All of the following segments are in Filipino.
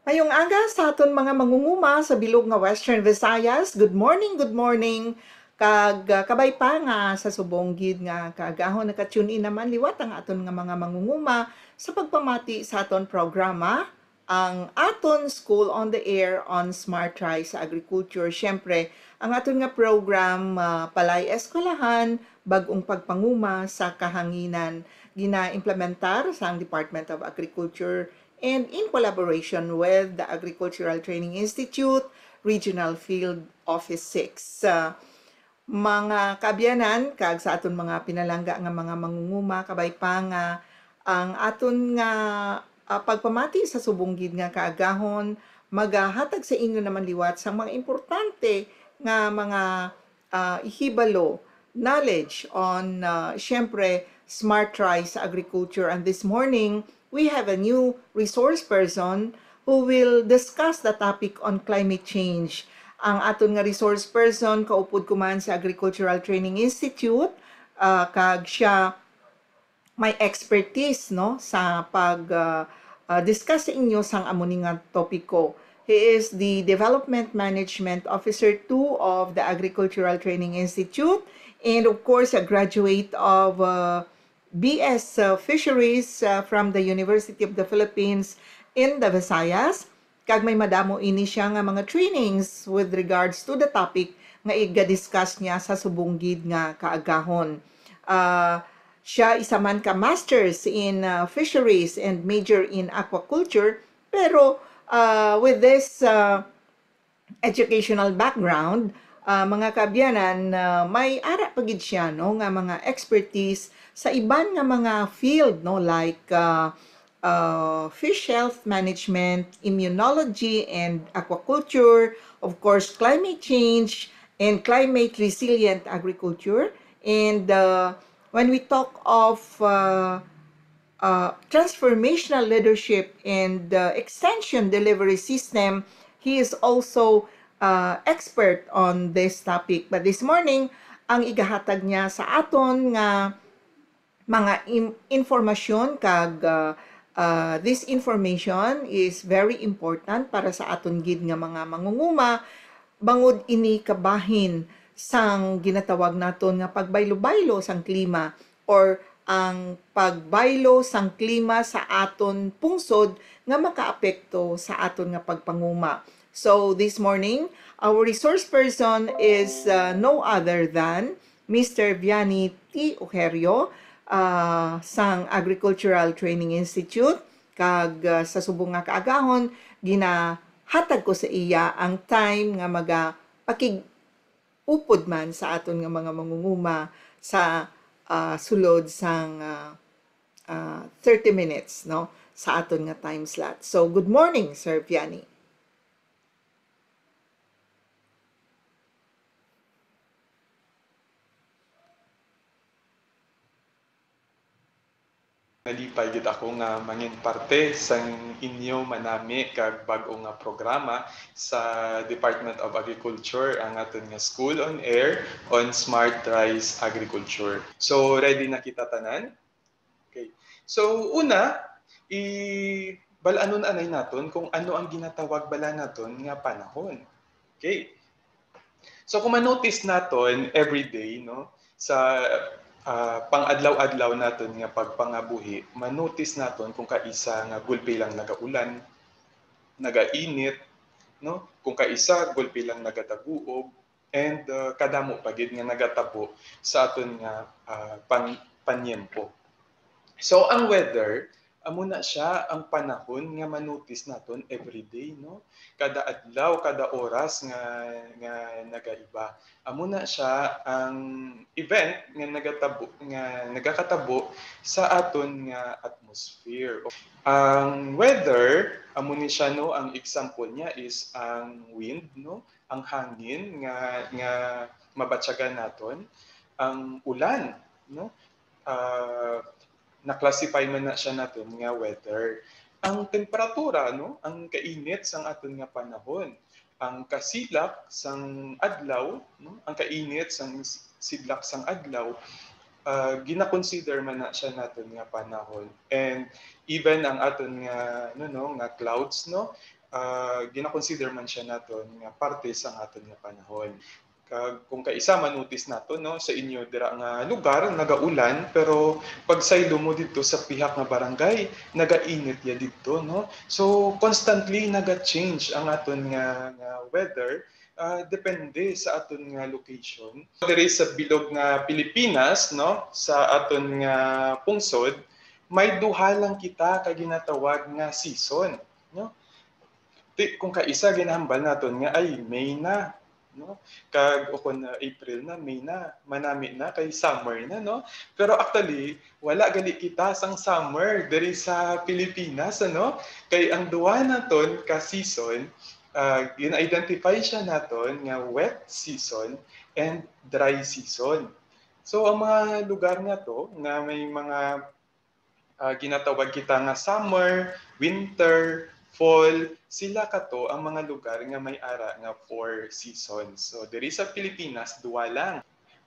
Ngayong aga sa aton mga mangunguma sa bilog nga Western Visayas. Good morning, good morning. Kag uh, kabay pa nga sa subong gid nga kaagahon naka-tune in naman liwat ang aton nga mga mangunguma sa pagpamati sa aton programa ang aton School on the Air on Smart Try sa Agriculture. Siyempre, ang aton nga program uh, Palay Eskwelahan, bagong pagpanguma sa kahanginan gina-implementar sa Department of Agriculture and in collaboration with the Agricultural Training Institute, Regional Field Office 6. Uh, mga kabyanan, kag sa aton mga pinalangga nga mga mangunguma, kabay pa nga ang aton nga uh, pagpamati sa subunggid nga kaagahon, magahatag sa inyo naman liwat sa mga importante nga mga uh, ihibalo, knowledge on, uh, syempre, smart try sa agriculture. And this morning, we have a new resource person who will discuss the topic on climate change. Ang aton nga resource person kaupod ko man sa Agricultural Training Institute uh, kag siya may expertise no sa pag uh, uh, discuss sa inyo sang amo nga topiko. He is the Development Management Officer 2 of the Agricultural Training Institute and of course a graduate of uh, BS uh, Fisheries uh, from the University of the Philippines in the Visayas kag may madamo ini siya nga mga trainings with regards to the topic nga iga-discuss niya sa subunggid nga kaagahon. Uh, siya isa man ka masters in uh, fisheries and major in aquaculture pero uh, with this uh, educational background uh, mga kabyanan uh, may ara pagid siya no nga mga expertise sa iban nga mga field no like uh, uh, fish health management, immunology and aquaculture, of course, climate change and climate resilient agriculture. And uh, when we talk of uh, uh, transformational leadership and uh, extension delivery system, he is also uh, expert on this topic. But this morning, ang igahatag niya sa aton nga mga informasyon kag uh, Uh, this information is very important para sa aton gid nga mga mangunguma bangod ini kabahin sang ginatawag naton nga pagbaylo-baylo sang klima or ang pagbaylo sang klima sa aton pungsod nga makaapekto sa aton nga pagpanguma. So this morning, our resource person is uh, no other than Mr. Vianney T. Ojerio, uh, sang Agricultural Training Institute kag uh, sa subong nga kaagahon ginahatag ko sa iya ang time nga maga pakig upod man sa aton nga mga mangunguma sa uh, sulod sang uh, uh, 30 minutes no sa aton nga time slot. So good morning Sir Vianney. Nalipay gid ako nga mangin parte sang inyo manami kag bag-o nga programa sa Department of Agriculture ang aton nga School on Air on Smart Rice Agriculture. So ready na kita tanan? Okay. So una, i balanon anay naton kung ano ang ginatawag bala naton nga panahon. Okay. So kung ma-notice naton every day no sa uh, pang-adlaw-adlaw naton nga pagpangabuhi, manotice naton kung kaisa nga gulpi lang nagaulan, nagainit, no? Kung kaisa gulpi lang nagataguog and uh, kadamo pagid nga nagatabo sa aton nga uh, pan panyempo. So ang weather amo na siya ang panahon nga manotice naton every day no? Kada adlaw kada oras nga nga nagaiba. Amo na siya ang event nga nagatabo nga nagakatabo sa aton nga atmosphere. Ang weather amo ni siya no? Ang example niya is ang wind no? Ang hangin nga nga mabatsagan naton. Ang ulan no? Uh, na-classify man na siya natin nga weather. Ang temperatura, no? ang kainit sang aton nga panahon. Ang kasilak sang adlaw, no? ang kainit sang sidlak sang adlaw, uh, gina-consider man na siya natin nga panahon. And even ang aton nga no no nga clouds no uh, gina-consider man siya naton nga parte sa aton nga panahon. Kag kung kaisa manutis nato no sa inyo dira nga lugar nagaulan pero pag saylo mo dito sa pihak nga barangay nagainit ya dito no. So constantly naga-change ang aton nga, nga weather uh, depende sa aton nga location. Diri sa bilog nga Pilipinas no sa aton nga pungsod may duha lang kita ka ginatawag nga season no. Kung kaisa ginahambal naton nga ay May na no? Kag o na April na May na manami na kay summer na no? Pero actually wala gali kita sang summer diri sa Pilipinas ano? Kay ang duwa naton ka season uh, in-identify siya naton nga wet season and dry season. So ang mga lugar nga to nga may mga uh, ginatawag kita nga summer winter fall, sila kato ang mga lugar nga may ara nga four seasons. So diri sa Pilipinas duwa lang,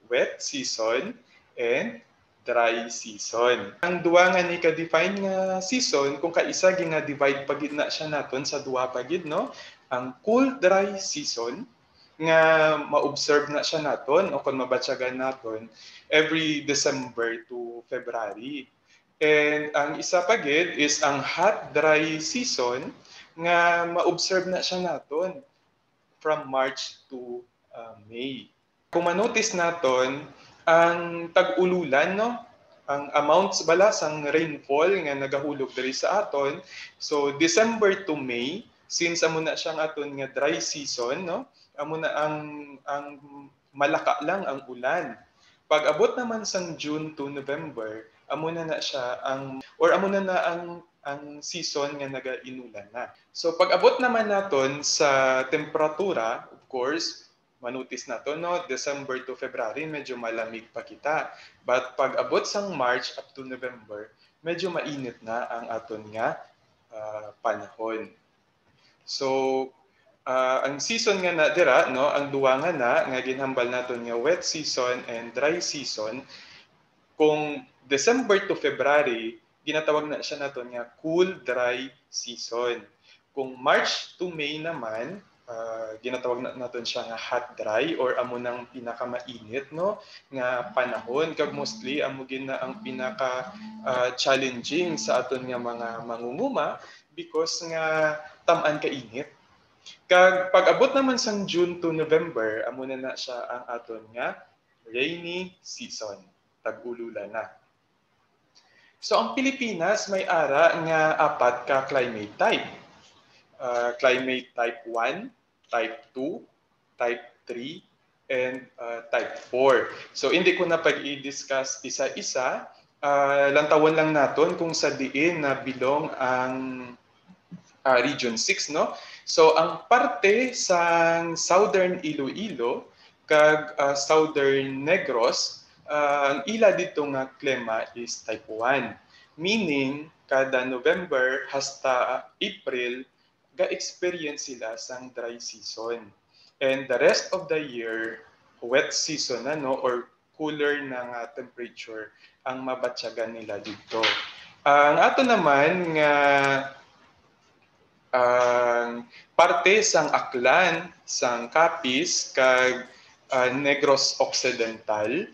wet season and dry season. Ang duwa nga ni ka-define nga season kung kaisa gi nga divide pagid na siya naton sa duwa pagid no. Ang cool dry season nga ma-observe na siya naton o kung mabatyagan naton every December to February. And ang isa pa gid is ang hot dry season nga ma-observe na siya naton from March to uh, May. Kung manotice naton ang tag-ululan no? Ang amounts bala sang rainfall nga nagahulog diri sa aton. So December to May since amo na siyang aton nga dry season no? Amo na ang ang malaka lang ang ulan. Pag abot naman sang June to November amo na na siya ang or amo na na ang ang season nga nagainulan na. So pag abot naman naton sa temperatura, of course, manutis na to no, December to February medyo malamig pa kita. But pag abot sang March up to November, medyo mainit na ang aton nga uh, panahon. So uh, ang season nga na dira no, ang duwa nga na nga ginhambal naton nga wet season and dry season kung December to February, ginatawag na siya naton nga cool dry season. Kung March to May naman, uh, ginatawag na naton siya nga hot dry or amo nang pinakamainit no nga panahon kag mostly amo gin na ang pinaka uh, challenging sa aton nga mga mangunguma because nga tam-an ka init. Kag pag-abot naman sang June to November, amo na na siya ang aton nga rainy season. Tag-ululan na. So ang Pilipinas may ara nga apat ka climate type. Uh, climate type 1, type 2, type 3, and uh, type 4. So hindi ko na pag-i-discuss isa-isa. Uh, lantawan lang naton kung sa diin na bilong ang uh, region 6 no. So ang parte sa southern Iloilo kag uh, southern Negros uh, ang ila dito nga klima is type 1. Meaning, kada November hasta April, ga-experience sila sang dry season. And the rest of the year, wet season na, no, or cooler na nga temperature ang mabatyagan nila dito. Ang uh, ato naman nga ang parte sang Aklan, sang Capiz kag uh, Negros Occidental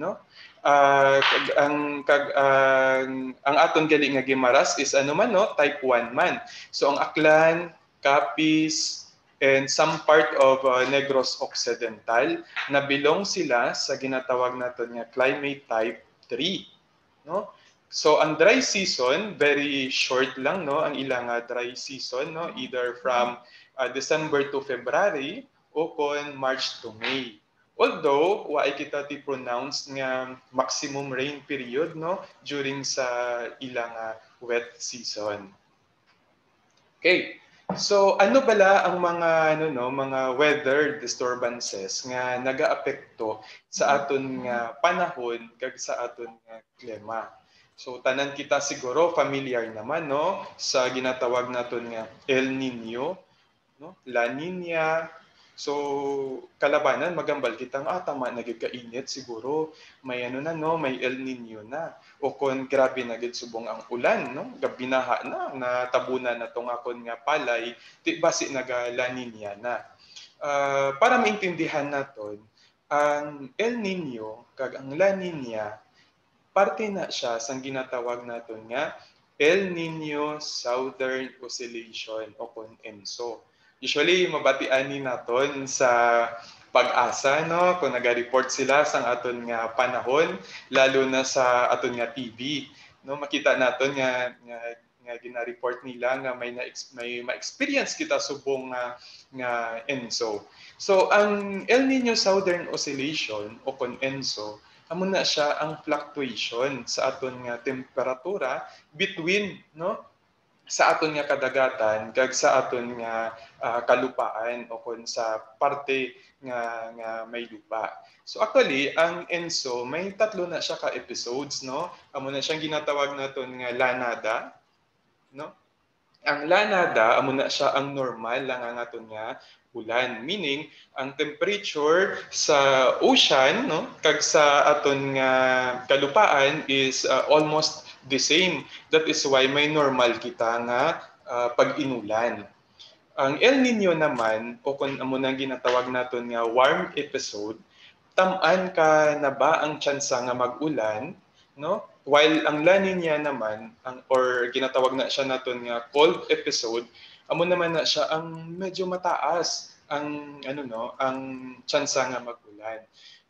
no? Uh, ang kag uh, ang aton gali nga gimaras is ano man no? Type 1 man. So ang Aklan Capiz and some part of uh, Negros Occidental na belong sila sa ginatawag naton nga climate type 3 no? So ang dry season very short lang no? Ang ilang uh, dry season no? Either from uh, December to February o kon March to May. Although, waay kita ti pronounce nga maximum rain period no during sa ilang uh, wet season. Okay. So, ano bala ang mga ano no, mga weather disturbances nga nagaapekto sa aton nga panahon kag sa aton nga klima? So, tanan kita siguro familiar naman no sa ginatawag naton nga El Nino, no? La Nina, So kalabanan magambal kita nga ah, tama na kainit siguro may ano na no, may El Nino na. O kon grabe na subong ang ulan no, gabinaha na natabunan na tong akon nga palay, di basi naga La Nina na. Uh, para maintindihan naton ang El Nino kag ang La Nina parte na siya sa ginatawag naton nga El Nino Southern Oscillation o kon ENSO. Usually, mabatian ni naton sa pag-asa no? Kung naga-report sila sang aton nga panahon lalo na sa aton nga TV no makita naton nga nga, nga gina-report nila nga may na may ma-experience kita subong nga nga ENSO. So ang El Nino Southern Oscillation o kon ENSO amo na siya ang fluctuation sa aton nga temperatura between no sa aton nga kadagatan kag sa aton nga uh, kalupaan o kon sa parte nga nga may lupa. So actually ang ENSO may tatlo na siya ka episodes no. Amo na siyang ginatawag naton nga lanada no. Ang lanada amo na siya ang normal lang ang aton nga ulan. Meaning, ang temperature sa ocean no, kag sa aton nga kalupaan is uh, almost the same. That is why may normal kita nga uh, pag-inulan. Ang El Nino naman, o kung amo nang ginatawag naton nga warm episode, tamaan ka na ba ang tsansa nga mag-ulan, no? While ang La Nina naman, ang, or ginatawag na siya naton nga cold episode, amo naman na siya ang medyo mataas ang ano no, ang tsansa nga magulan.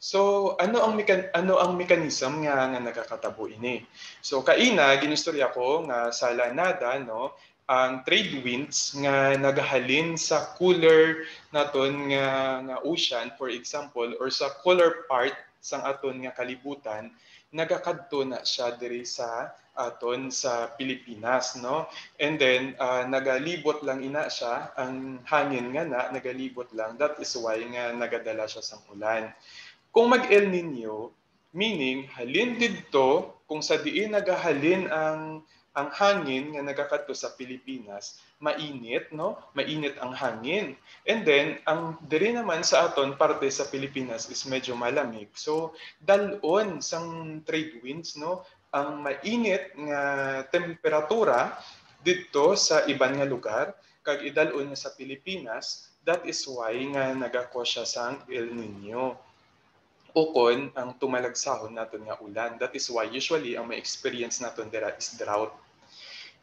So ano ang mekan ano ang mechanism nga nga nakakatabo ini? So kaina ginistorya ko nga sa Lanada no, ang trade winds nga nagahalin sa cooler naton nga nga ocean for example or sa cooler part sang aton nga kalibutan nagakadto na siya diri sa aton sa Pilipinas no? And then uh, nagalibot lang ina siya ang hangin nga na nagalibot lang. That is why nga nagadala siya sa ulan kung mag El Nino meaning halin didto kung sa diin nagahalin ang ang hangin nga nagakadto sa Pilipinas mainit no? Mainit ang hangin. And then ang diri naman sa aton parte sa Pilipinas is medyo malamig. So dalon sang trade winds no? Ang mainit nga temperatura dito sa iban nga lugar kag idalon sa Pilipinas that is why nga nagako siya sang El Nino ukon ang tumalagsahon naton nga ulan. That is why usually ang may experience naton dira is drought.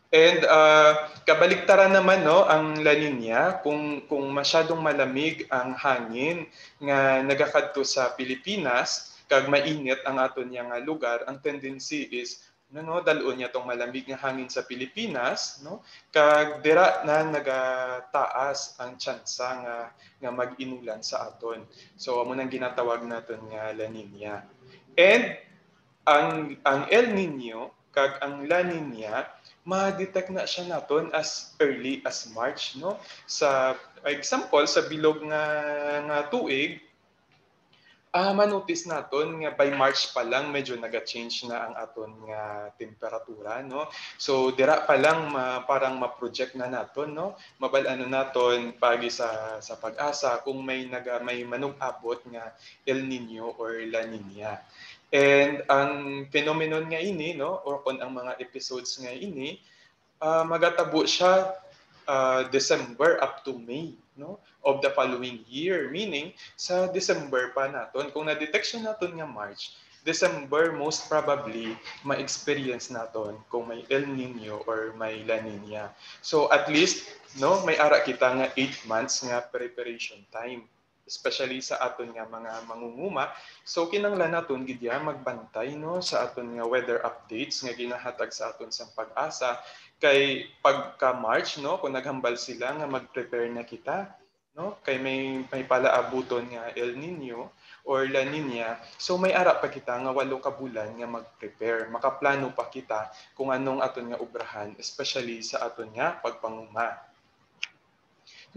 And uh, kabaliktaran naman no ang La Nina kung kung masyadong malamig ang hangin nga nagakadto sa Pilipinas kag mainit ang aton nga lugar, ang tendency is no, no dalon niya tong malamig nga hangin sa Pilipinas no kag dira na nagataas ang tsansa nga nga mag-inulan sa aton. So amo nang ginatawag naton nga La Nina. And ang ang El Nino kag ang La Nina ma-detect na siya naton as early as March no sa example sa bilog nga nga tuig ah manotice naton nga by March pa lang medyo naga-change na ang aton nga temperatura no? So dira pa lang ma, parang ma-project na naton no? Mabal-ano naton pagi sa sa pag-asa kung may naga may manug-abot nga El Nino or La Nina And ang phenomenon nga ini, no, or kung ang mga episodes nga ini, uh, magatabo siya uh, December up to May no, of the following year. Meaning, sa December pa naton, kung na-detect siya naton nga March, December most probably ma-experience naton kung may El Nino or may La Nina. So at least no may ara kita nga 8 months nga preparation time especially sa aton nga mga mangunguma. So kinanglan naton gid magbantay no sa aton nga weather updates nga ginahatag sa aton sa pag-asa kay pagka March no kung naghambal sila nga mag-prepare na kita no? Kay may may palaabuton nga El Nino or La Nina. So may ara pa kita nga walo ka bulan nga mag-prepare. Makaplano pa kita kung anong aton nga obrahan especially sa aton nga pagpanguma.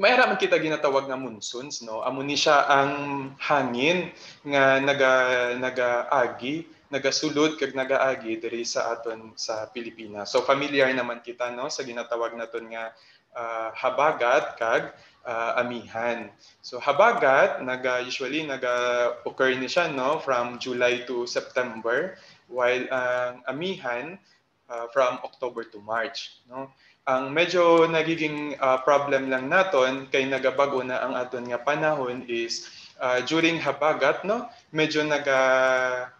Mayra man kita ginatawag nga monsoons no. Amo ni siya ang hangin nga naga nagaagi, nagasulod kag nagaagi diri sa aton sa Pilipinas. So familiar naman kita no? Sa ginatawag naton nga uh, habagat kag uh, amihan. So habagat naga usually naga occur ni siya no from July to September while ang uh, amihan uh, from October to March no. Ang medyo nagiging uh, problem lang naton kay nagabago na ang aton nga panahon is uh, during habagat no medyo naga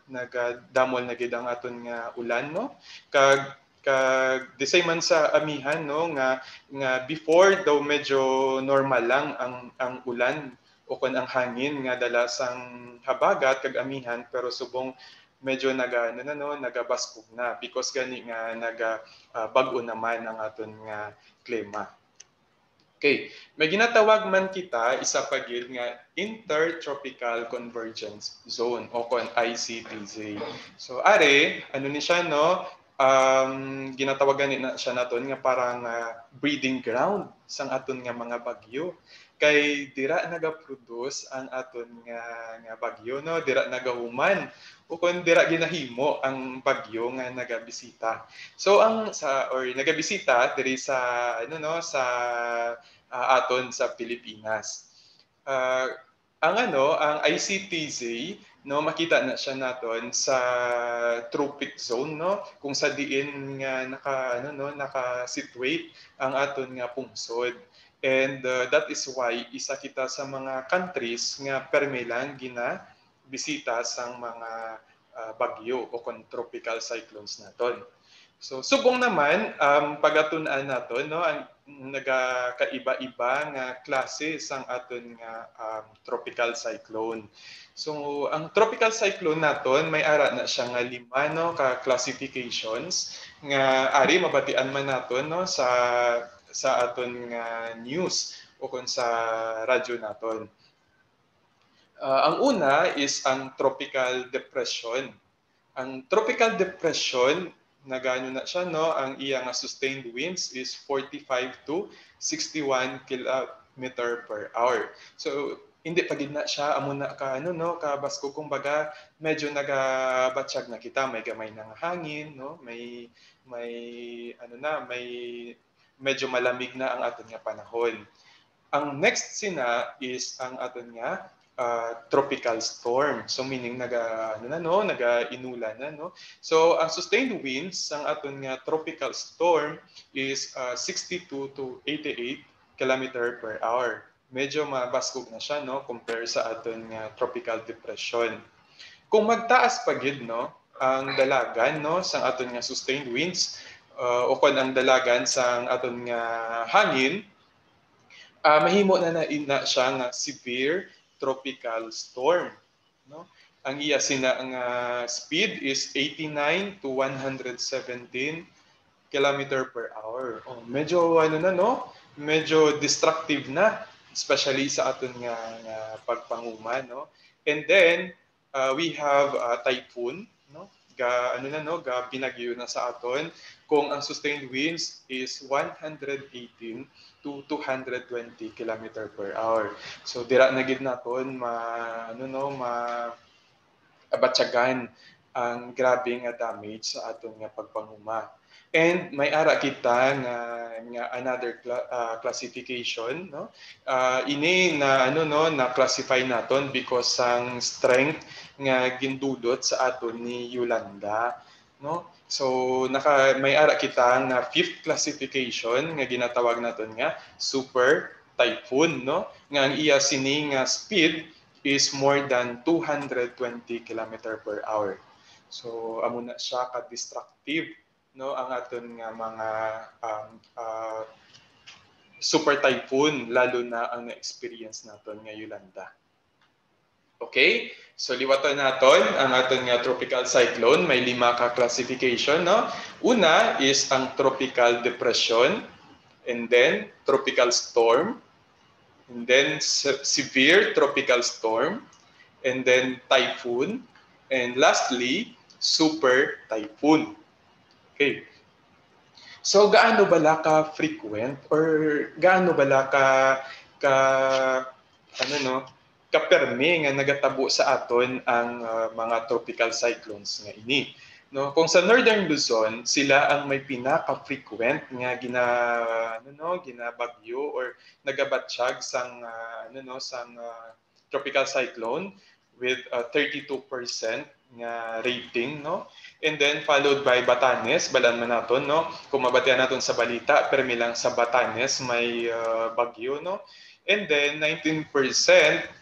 nagadamol na gid ang aton nga ulan no kag kag the same man sa amihan no nga nga before daw medyo normal lang ang ang ulan o kun ang hangin nga dala sang habagat kag amihan pero subong medyo naga ano na no nagabaskog na because gani nga naga uh, bag-o naman ang aton nga klima. Okay, may ginatawag man kita isa pa gid nga Intertropical Convergence Zone o kon ICTZ. So are ano ni siya no um, ginatawagan na siya naton nga parang uh, breeding ground sang aton nga mga bagyo. Kay dira naga-produce ang aton nga nga bagyo no? Dira nagahuman. O kun dira ginahimo ang bagyo nga nagabisita. So ang sa or nagabisita diri sa ano no? Sa uh, aton sa Pilipinas. Uh, ang ano ang ICTZ no makita na siya naton sa tropic zone no kung sa diin nga naka ano no naka situate ang aton nga pungsod And uh, that is why isa kita sa mga countries nga permi lang gina bisita sang mga uh, bagyo o kon tropical cyclones naton. So subong naman um pagatun-an naton no ang nagakaiba-iba nga klase sang aton nga um, tropical cyclone. So ang tropical cyclone naton may ara na siya nga lima no ka classifications nga ari mabatian man naton no sa sa aton nga news o kung sa radyo naton. Uh, ang una is ang tropical depression. Ang tropical depression nagano na siya no ang iya nga sustained winds is 45 to 61 km per hour. So hindi pa na siya amo na ka ano no ka basko kung baga medyo nagabatsyag na kita may gamay nang hangin no may may ano na may medyo malamig na ang aton nga panahon. Ang next sina is ang aton nga uh, tropical storm. So meaning naga ano na no, naga inulan na no. So ang sustained winds ang aton nga tropical storm is uh, 62 to 88 km per hour. Medyo mabaskog na siya no compare sa aton nga tropical depression. Kung magtaas pa gid no ang dalagan no sa aton nga sustained winds uh, o kon ang dalagan sa aton nga hangin uh, mahimo na na ina siya nga severe tropical storm no? Ang iya sina nga uh, speed is 89 to 117 km per hour. Oh, medyo ano na no? Medyo destructive na especially sa aton nga, nga pagpanguma no? And then uh, we have uh, typhoon no ga ano na no ga binagyo na sa aton kung ang sustained winds is 118 to 220 km per hour. So dira na gid naton ma ano no ma abatsagan ang grabe nga damage sa aton nga pagpanguma. And may ara kita nga, nga another cl- uh, classification no. Uh, ini na ano no na classify naton because sang strength nga gindudot sa aton ni Yolanda no. So naka may ara kita nga fifth classification nga ginatawag naton nga super typhoon no nga ang iya sini nga speed is more than 220 km per hour. So amo na siya ka destructive no ang aton nga mga um, uh, super typhoon lalo na ang na-experience naton nga Yolanda. Okay? So liwaton naton ang aton nga tropical cyclone may lima ka classification no. Una is ang tropical depression and then tropical storm and then se- severe tropical storm and then typhoon and lastly super typhoon. Okay. So gaano bala ka frequent or gaano bala ka ka ano no kapermi nga nagatabo sa aton ang uh, mga tropical cyclones nga ini. No, kung sa Northern Luzon, sila ang may pinaka-frequent nga gina ano no, ginabagyo or nagabatsyag sang uh, ano no, sang uh, tropical cyclone with uh, 32% nga rating no. And then followed by Batanes, balan man naton no. Kung mabatian naton sa balita, permi lang sa Batanes may uh, bagyo no. And then 19%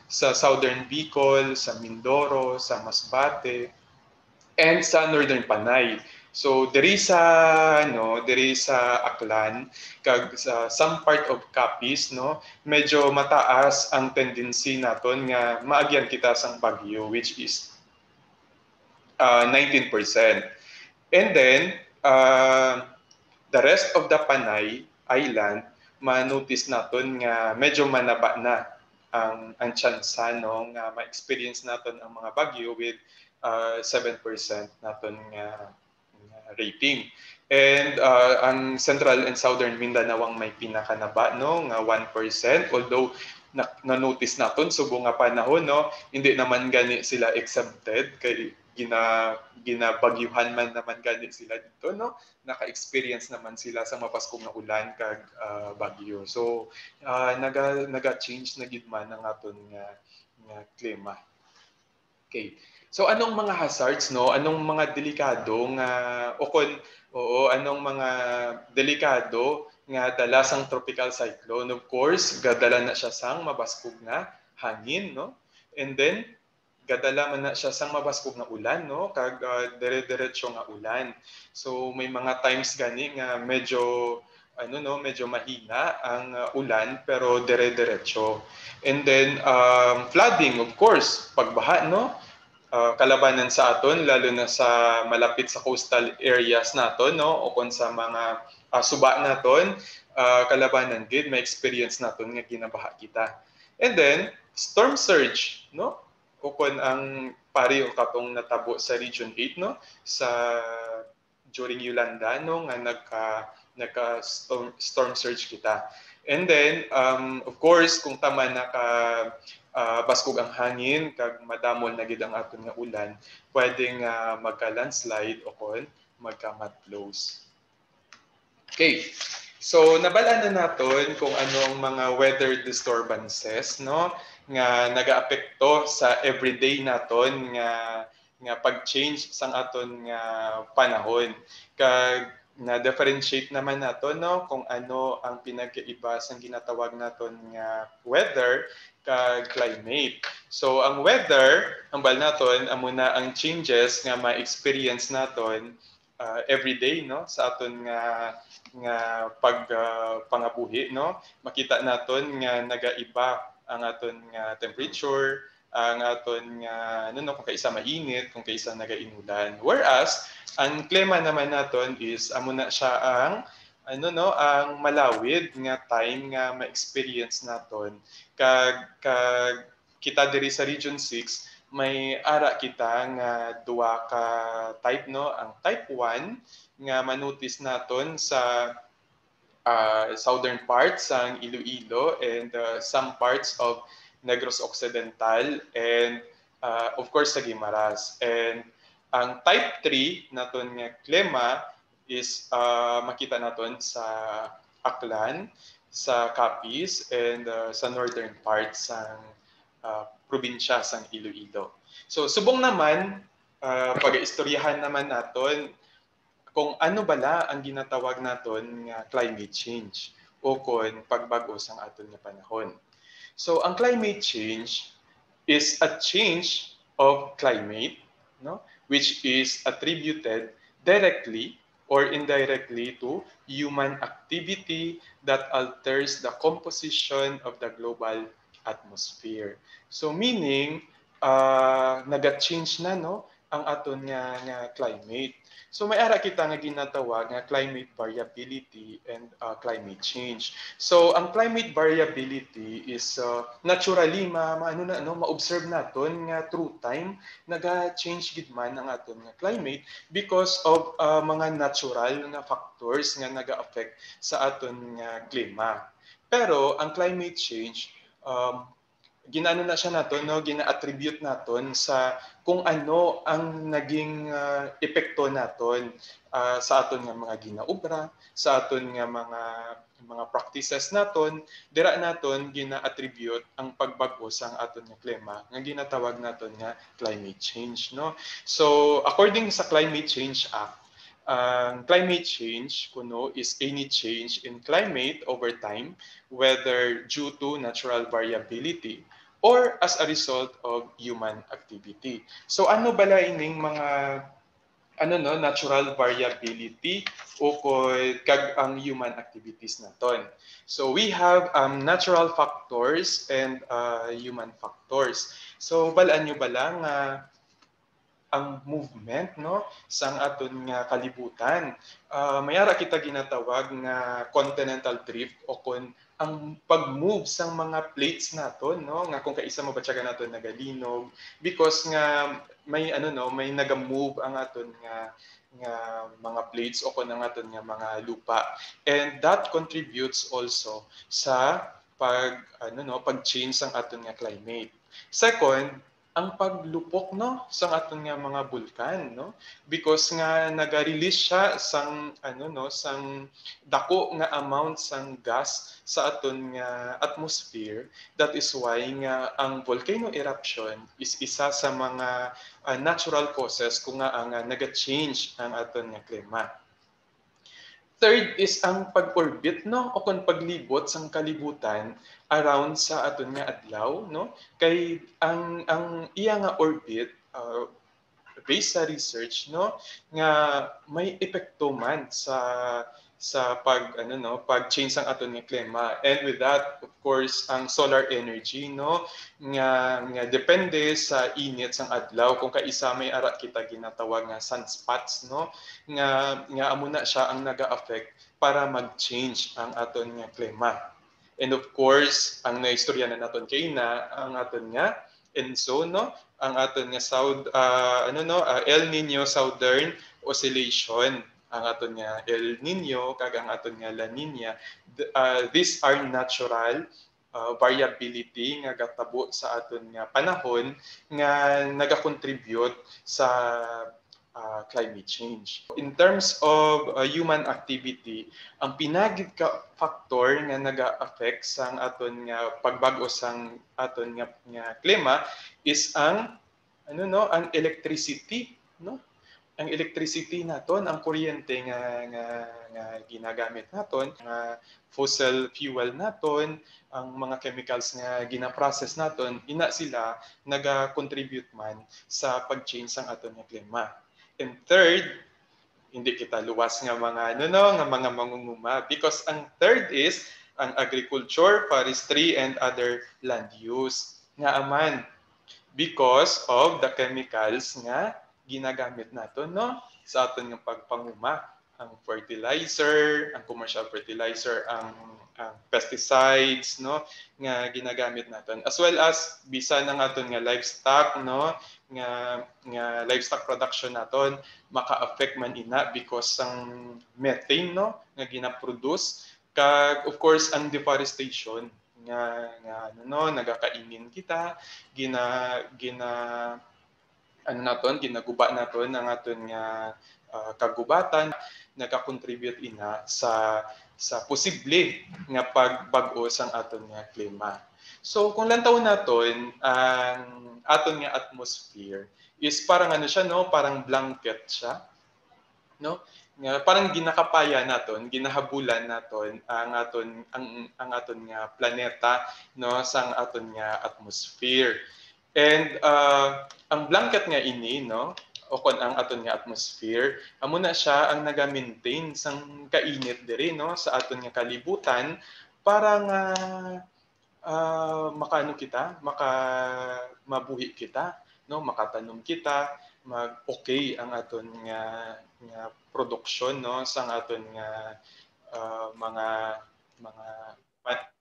sa Southern Bicol, sa Mindoro, sa Masbate, and sa Northern Panay. So diri sa no, diri sa Aklan kag sa some part of Capiz no, medyo mataas ang tendency naton nga maagyan kita sang bagyo which is uh, 19%. And then uh, the rest of the Panay Island ma-notice naton nga medyo manaba na ang ang tsansa no nga ma-experience naton ang mga bagyo with uh, 7% naton nga, rating. And uh, ang Central and Southern Mindanao ang may pinakanaba no nga 1% although na, na-notice naton subong nga panahon no hindi naman gani sila exempted kay gina ginabagyuhan man naman gani sila dito no naka-experience naman sila sa mapaskong nga ulan kag uh, bagyo so uh, naga naga-change na gid man ang aton nga nga klima okay So anong mga hazards no? Anong mga delikado nga o kon oo anong mga delikado nga dala sang tropical cyclone? Of course, gadala na siya sang mabaskog nga hangin no? And then gadala man na siya sang mabaskog nga ulan no? Kag uh, dire-diretso nga ulan. So may mga times gani nga medyo ano no? Medyo mahina ang uh, ulan pero dire-diretso. And then um, flooding of course, pagbaha no? Uh, kalabanan sa aton lalo na sa malapit sa coastal areas naton no? O kon sa mga uh, suba naton uh, kalabanan gid may experience naton nga ginabaha kita. And then storm surge no o kon ang pari o katong natabo sa region 8 no? Sa during Yolanda no? Nga nagka nagka storm, storm surge kita. And then um, of course kung tama na ka uh, baskog ang hangin kag madamol na gid ang aton nga ulan pwedeng uh, magka landslide o kon magka mud flows okay. So nabala na naton kung anong mga weather disturbances no nga nagaapekto sa everyday naton nga nga pag-change sang aton nga panahon kag na differentiate naman nato no kung ano ang pinagkaiba sa ginatawag naton nga weather kag climate. So ang weather, ang bal naton amo na ang changes nga ma-experience naton uh, every day no sa aton nga nga pag uh, pangabuhi no makita naton nga nagaiba ang aton nga temperature ang aton nga ano no kung kaisa mainit kung kaisa nagainulan. Whereas ang klima naman naton is amo na siya ang ano no ang malawid nga time nga ma-experience naton. Kag kag kita diri sa region 6 may ara kita nga duwa ka type no ang type 1 nga manotice naton sa uh, southern parts sang Iloilo and uh, some parts of Negros Occidental and uh, of course sa Guimaras and ang type 3 naton nga klima is uh, makita naton sa Aklan, sa Capiz, and uh, sa northern part sa uh, probinsya sa Iloilo. So subong naman, uh, pag-istoryahan naman naton kung ano bala ang ginatawag naton nga climate change o kung pagbago sa aton nga panahon. So ang climate change is a change of climate no which is attributed directly or indirectly to human activity that alters the composition of the global atmosphere. So meaning, uh, naga-change na no ang aton nga, nga climate. So may ara kita nga ginatawag nga climate variability and uh, climate change. So ang climate variability is uh, naturally ma, ma ano na no ma-observe naton nga through time naga-change gid man ang aton nga climate because of uh, mga natural nga factors nga naga-affect sa aton nga klima. Pero ang climate change um, ginaano na siya naton no? Gina-attribute naton sa kung ano ang naging uh, epekto naton uh, sa aton nga mga ginaobra sa aton nga mga mga practices naton dira naton gina-attribute ang pagbag-o sa aton nga klima nga ginatawag naton nga climate change no? So according sa climate change act ang climate change kuno is any change in climate over time whether due to natural variability or as a result of human activity. So ano bala ining mga ano no natural variability o kag ang human activities naton. So we have um, natural factors and uh, human factors. So balaan nyo bala nga ang movement no sang aton nga kalibutan uh, mayara kita ginatawag nga continental drift o kon ang pag-move sang mga plates naton no? Nga kung kaisa mo batyagan naton nagalinog because nga may ano no? May naga-move ang aton nga nga mga plates o ang aton nga mga lupa. And that contributes also sa pag ano no? Pag change sang aton nga climate. Second ang paglupok no sa aton nga mga bulkan no? Because nga naga-release siya sang ano no sang dako nga amount sang gas sa aton nga atmosphere. That is why nga ang volcano eruption is isa sa mga uh, natural causes kung nga ang uh, naga-change ang aton nga klima Third is ang pag-orbit no? O kung paglibot sang kalibutan around sa aton nga adlaw no? Kay ang ang iya nga orbit uh, based sa research no? Nga may epekto man sa sa pag ano no pag change ang aton nga klima. And with that of course ang solar energy no nga nga depende sa init sang adlaw. Kung kaisa may ara kita ginatawag nga sunspots no nga nga amo na siya ang naga-affect para mag-change ang aton nga klima. And of course ang naistorya na naton kay na ang aton nga ENSO no ang aton nga south uh, ano no uh, El Nino Southern Oscillation ang aton nga El Nino kag ang aton nga La Nina uh, these are natural uh, variability nga gatabo sa aton nga panahon nga naga-contribute sa uh, climate change. In terms of uh, human activity, ang pinagid ka factor nga naga-affect sa aton nga pagbago sang aton nga, nga klima is ang ano no, ang electricity, no? Ang electricity naton, ang kuryente nga nga, nga ginagamit naton, nga fossil fuel naton, ang mga chemicals nga gina-process naton, ina sila naga-contribute man sa pag-change sang aton nga klima. And third, hindi kita luwas nga mga ano no, nga mga mangunguma because ang third is ang agriculture, forestry and other land use nga aman because of the chemicals nga ginagamit nato no? Sa aton nga pagpanguma ang fertilizer, ang commercial fertilizer, ang, ang pesticides no? Nga ginagamit naton as well as bisan ang aton nga livestock no? Nga nga livestock production naton maka-affect man ina because ang methane no? Nga gina-produce. Kag of course ang deforestation. Nga nga ano no? Nagakainin kita gina gina ano naton ginaguba naton ang aton nga uh, kagubatan nagakontribute ina sa sa posible nga pagbag-o sang aton nga klima. So kung lantaw naton ang aton nga atmosphere is parang ano siya no, parang blanket siya. No? Nga parang ginakapaya naton, ginahabulan naton ang aton ang ang aton nga planeta no sang aton nga atmosphere. And uh, ang blanket nga ini no? O kon ang aton nga atmosphere amo na siya ang naga-maintain sang kainit diri no? Sa aton nga kalibutan para nga uh, makaano kita maka mabuhi kita no? Makatanom kita mag okay ang aton nga nga produksyon no? Sang aton nga uh, mga mga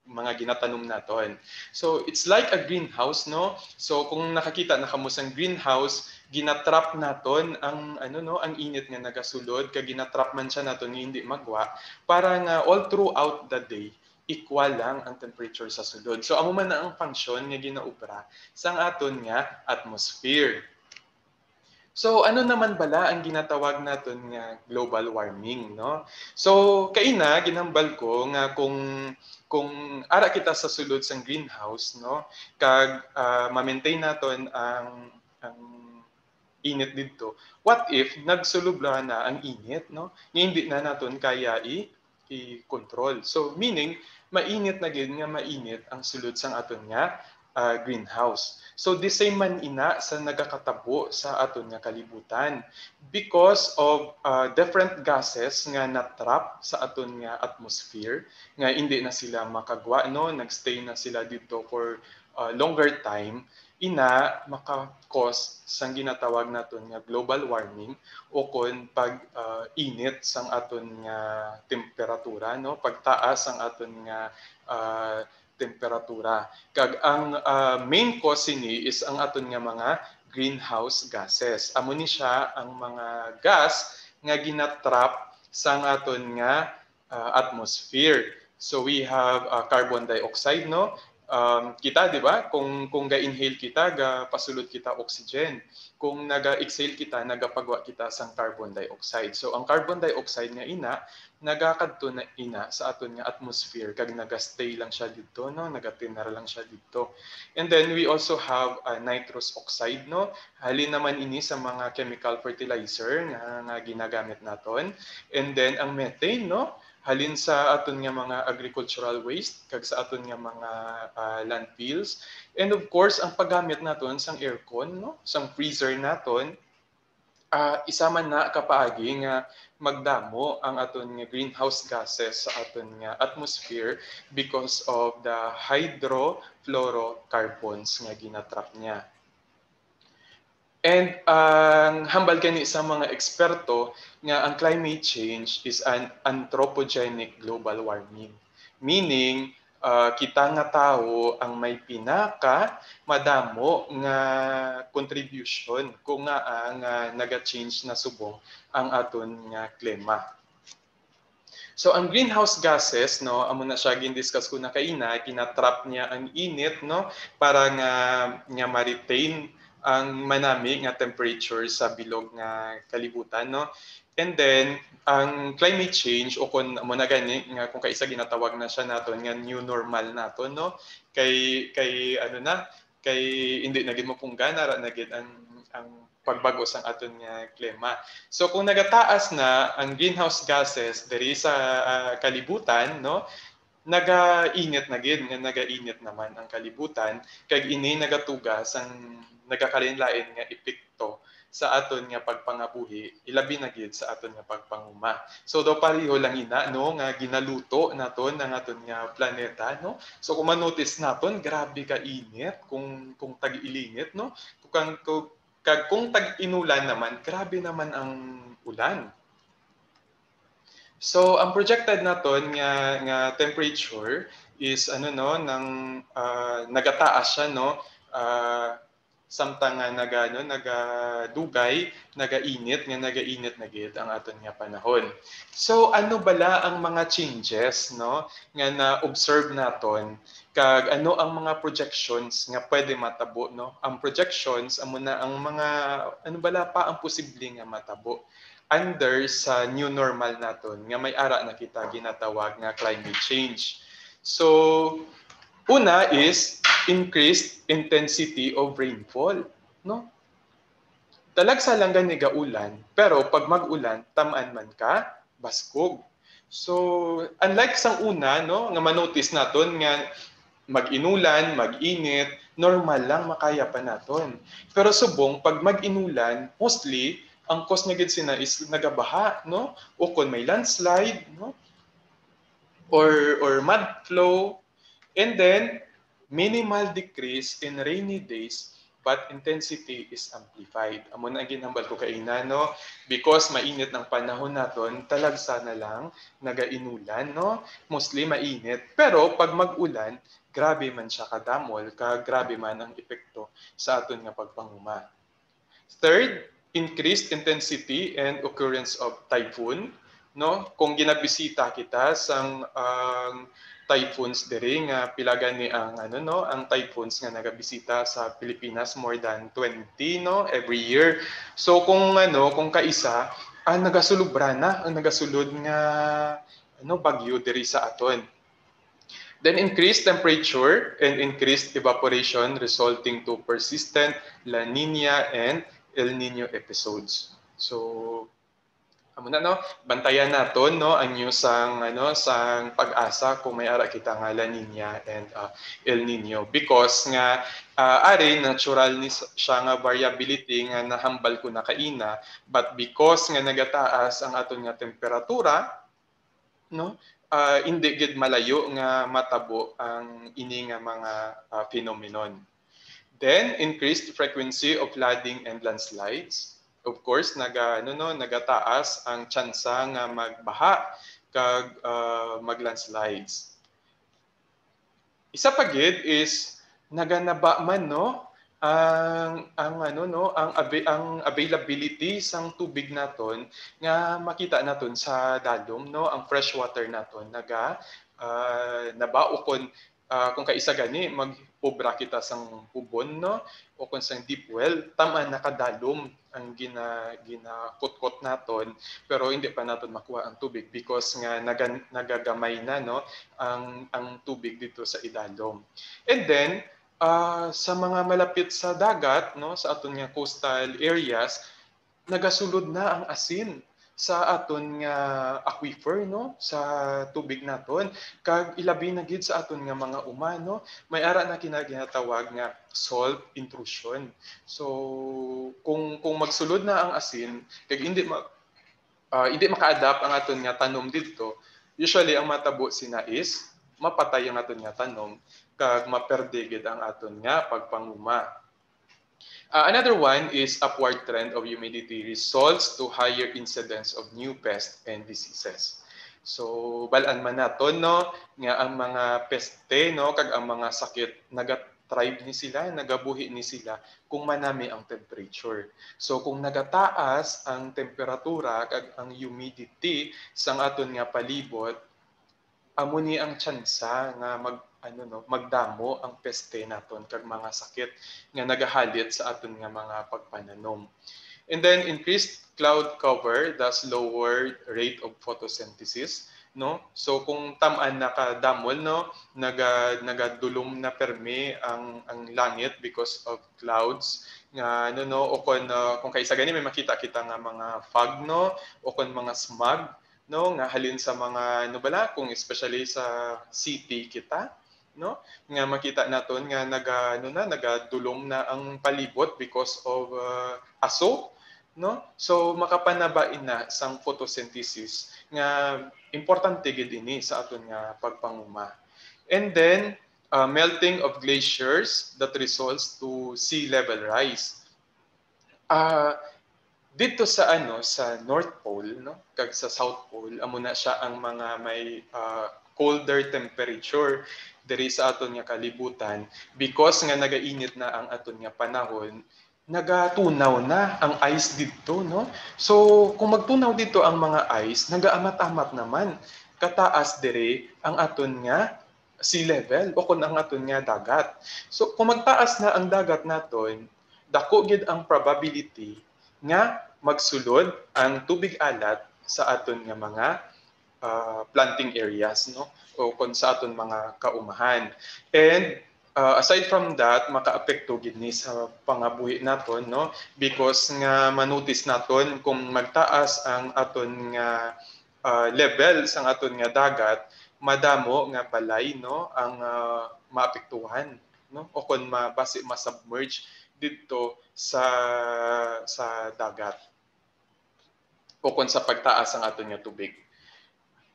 mga ginatanom naton. So it's like a greenhouse no. So kung nakakita na kamo sang greenhouse, ginatrap naton ang ano no, ang init nga nagasulod kag ginatrap man siya naton nga hindi magwa para nga all throughout the day equal lang ang temperature sa sulod. So amo man na ang function nga ginaupra sang aton nga atmosphere. So ano naman bala ang ginatawag naton nga global warming, no? So kaina ginambal ko nga kung kung ara kita sa sulod sang greenhouse, no, kag uh, ma-maintain naton ang ang init didto. What if nagsulubla na ang init, no? Nga hindi na naton kaya i i-control. So meaning mainit na gid nga mainit ang sulod sang aton nga uh, greenhouse. So the same man ina sa nagakatabo sa aton nga kalibutan because of uh, different gases nga na-trap sa aton nga atmosphere nga hindi na sila makagwa no? Nagstay na sila dito for uh, longer time. Ina maka-cause sang ginatawag naton nga global warming o kon pag uh, init sang aton nga temperatura no? Pagtaas ang aton nga uh, temperatura. Kag ang uh, main cause ni is ang aton nga mga greenhouse gases. Amo ni siya ang mga gas nga ginatrap sang aton nga uh, atmosphere. So we have uh, carbon dioxide no um, kita, di ba? Kung, kung ga-inhale kita, ga-pasulod kita oxygen. Kung naga-exhale kita, nagapagwa kita sang carbon dioxide. So, ang carbon dioxide nga ina, nagakadto na ina sa aton nga atmosphere kag naga-stay lang siya dito no nagatinar lang siya dito and then we also have uh, nitrous oxide no halin naman ini sa mga chemical fertilizer nga, nga ginagamit naton and then ang methane no halin sa aton nga mga agricultural waste kag sa aton nga mga uh, landfills and of course ang paggamit naton sang aircon no? Sang freezer naton uh, isa man na kapaagi nga magdamo ang aton nga greenhouse gases sa aton nga atmosphere because of the hydrofluorocarbons nga ginatrap niya And ang uh, hambal kani sa mga eksperto nga ang climate change is an anthropogenic global warming. Meaning uh, kita nga tao ang may pinaka madamo nga contribution kung nga ang uh, naga-change na subong ang aton nga klima. So ang greenhouse gases no amo na siya gin-discuss ko na kaina kinatrap niya ang init no para nga nga ma-retain ang manami nga temperature sa bilog nga kalibutan no? And then ang climate change o kung mo na gani nga kung kaisa ginatawag na siya naton nga new normal naton no? Kay kay ano na kay hindi na gid mo punggana ra na gid ang ang pagbago sang aton nga klima. So kung nagataas na ang greenhouse gases diri sa uh, kalibutan no nagainit na gid nga nagainit naman ang kalibutan kay ini nagatugas ang nagakalinlain nga epekto sa aton nga pagpangabuhi ilabi na gid sa aton nga pagpanguma. So do pareho lang ina no nga ginaluto naton ang aton nga planeta no? So kung manotice naton grabe ka init kung kung tag-ilinit no? Kung, kag kung tag-inulan naman grabe naman ang ulan So ang projected naton nga nga temperature is ano no nang uh, nagataas siya no uh, samtang nga naga no nagadugay nagainit nga nagainit na gid ang aton nga panahon. So ano bala ang mga changes no nga na observe naton kag ano ang mga projections nga pwede matabo no? Ang projections amo na ang mga ano bala pa ang posible nga matabo under sa new normal naton nga may ara na kita ginatawag nga climate change. So una is increased intensity of rainfall, no? Talagsa lang gani gaulan, pero pag mag-ulan tamaan man ka baskog. So unlike sang una no nga manotice naton nga mag-inulan, mag-init, normal lang makaya pa naton. Pero subong pag mag-inulan, mostly ang cause niya gid sina is nagabaha no? O kon may landslide no? Or or mud flow. And then minimal decrease in rainy days but intensity is amplified. Amo na ginhambal ko kay ina no? Because mainit ng panahon naton talagsa na lang nagainulan no? Mostly mainit. Pero pag mag-ulan grabe man siya kadamol ka grabe man ang epekto sa aton nga pagpanguma. Third, increased intensity and occurrence of typhoon no? Kung ginabisita kita sang um, typhoons diri nga pila gani ang ano no? Ang typhoons nga nagabisita sa Pilipinas more than 20 no? Every year. So kung ano kung kaisa ang nagasulubra na ang nagasulod nga ano bagyo diri sa aton. Then increased temperature and increased evaporation resulting to persistent La Nina and El Nino episodes. So amo na no? Bantayan naton no ang news sang ano sang pag-asa kung may ara kita nga La Nina and uh, El Nino because nga uh, ari natural ni siya nga variability nga nahambal ko na kaina. But because nga nagataas ang aton nga temperatura no uh, hindi gid malayo nga matabo ang ini nga mga uh, phenomenon then increased frequency of flooding and landslides. Of course naga ano no nagataas ang tsansa nga magbaha kag uh, maglandslides. Isa pa gid is naganaba man no ang ang ano no ang ang availability sang tubig naton nga makita naton sa dalom no ang fresh water naton. Naga uh, nabaokon uh, kung kaisa gani magobra kita sang ubon no o kung sang deep well tama nakadalom ang gina ginakutkot naton. Pero hindi pa naton makuha ang tubig because nga naga, nagagamay na no ang ang tubig dito sa idalom. And then uh, sa mga malapit sa dagat no sa aton nga coastal areas nagasulod na ang asin sa aton nga aquifer no? Sa tubig naton. Kag ilabi na gid sa aton nga mga uma no? May ara na kinaginatawag nga salt intrusion. So kung kung magsulod na ang asin kag hindi ma, uh, hindi maka-adapt ang aton nga tanom didto usually ang matabo sina is mapatay ang aton nga tanom kag maperde gid ang aton nga pagpanguma Uh, another one is upward trend of humidity results to higher incidence of new pests and diseases. So balan man naton no nga ang mga peste no kag ang mga sakit naga-thrive ni sila, nagabuhi ni sila kung manami ang temperature. So kung nagataas ang temperatura kag ang humidity sang aton nga palibot, amo ni ang tsansa nga mag ano no magdamo ang peste naton kag mga sakit nga nagahalit sa aton nga mga pagpananom. And then increased cloud cover thus lower rate of photosynthesis no? So kung tam-an nakadamol no naga nagadulom na permi ang ang langit because of clouds nga ano no o kon uh, kung kaisa gani may makita kita nga mga fog no? O kon mga smog no? Nga halin sa mga ano bala kung especially sa city kita no? Nga makita naton nga naga ano na nagadulom na ang palibot because of uh, aso no? So makapanabain na sang photosynthesis nga importante gid ini sa aton nga pagpanguma. And then uh, melting of glaciers that results to sea level rise. Uh, dito sa ano sa North Pole no? Kag sa South Pole amo na siya ang mga may uh, colder temperature diri sa aton nga kalibutan because nga nagainit na ang aton nga panahon nagatunaw na ang ice dito no? So kung magtunaw dito ang mga ice nagaamat-amat naman kataas diri ang aton nga sea level o kun ang aton nga dagat. So kung magtaas na ang dagat naton dako gid ang probability nga magsulod ang tubig alat sa aton nga mga uh, planting areas no? O kon sa aton mga kaumahan. And uh, aside from that makaapekto gid ni sa pangabuhi naton no? Because nga manotice naton kung magtaas ang aton nga uh, level sang aton nga dagat madamo nga balay no? Ang uh, maapektuhan no? O kon mabasi ma-submerge didto sa sa dagat. O kon sa pagtaas ang aton nga tubig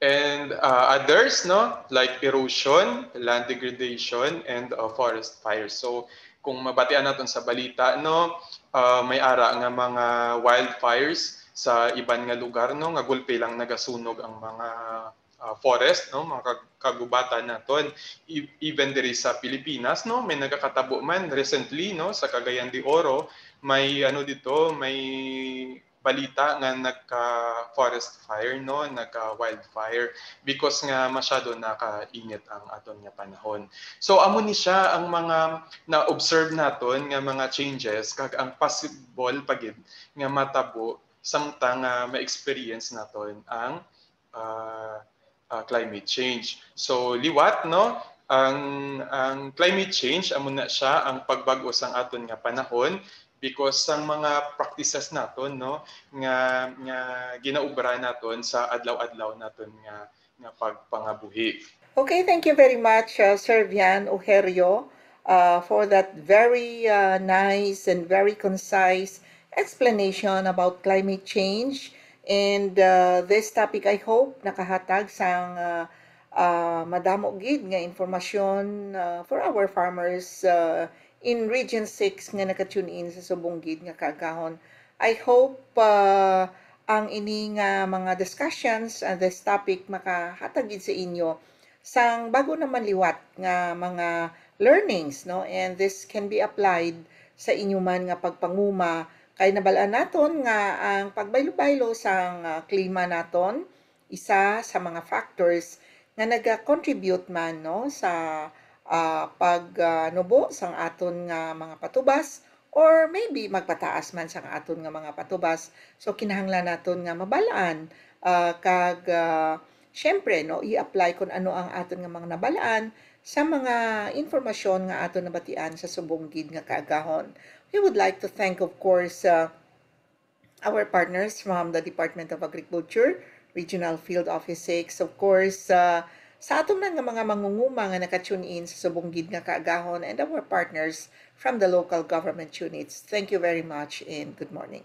and uh, others no? Like erosion land degradation and uh, forest fires so kung mabatian naton sa balita no? Uh, may ara nga mga wildfires sa iban nga lugar no? Nga gulpe lang nagasunog ang mga uh, forest no? Mga kagubatan naton. E- even diri sa Pilipinas no? May nagakatabo man recently no? Sa Cagayan de Oro may ano dito may balita nga nagka forest fire no, nagka wildfire because nga masyado nakainit ang aton nga panahon. So amo ni siya ang mga na-observe naton nga mga changes kag ang possible pagid nga matabo samtang nga ma-experience naton ang ah, ah, climate change. So liwat no ang ang climate change amo na siya ang pagbag-o sang aton nga panahon because sang mga practices naton no nga nga ginaubra naton sa adlaw-adlaw naton nga nga pagpangabuhi. Okay, thank you very much, uh, Sir Vian Ojerio, uh, for that very uh, nice and very concise explanation about climate change. And uh, this topic, I hope, nakahatag sang uh, uh, madamo gid nga informasyon uh, for our farmers uh, in Region 6 nga nakatune in sa subong gid nga kaagahon. I hope uh, ang ini nga mga discussions and this topic makahatag gid sa inyo sang bago naman liwat nga mga learnings no and this can be applied sa inyo man nga pagpanguma kay nabalaan naton nga ang pagbaylo-baylo sang ah, klima naton isa sa mga factors nga naga-contribute man no sa ah, pagnubo sang aton nga mga patubas or maybe magpataas man sang aton nga mga patubas so kinahanglan naton nga mabalaan ah, kag ah, syempre no i-apply kung ano ang aton nga mga nabalaan sa mga informasyon nga aton nabatian sa subong gid nga kaagahon. We would like to thank of course uh, our partners from the Department of Agriculture, Regional Field Office 6, of course, uh, sa aton man nga mga mangunguma nga nakatune in sa subong gid nga kaagahon and our partners from the local government units. Thank you very much and good morning.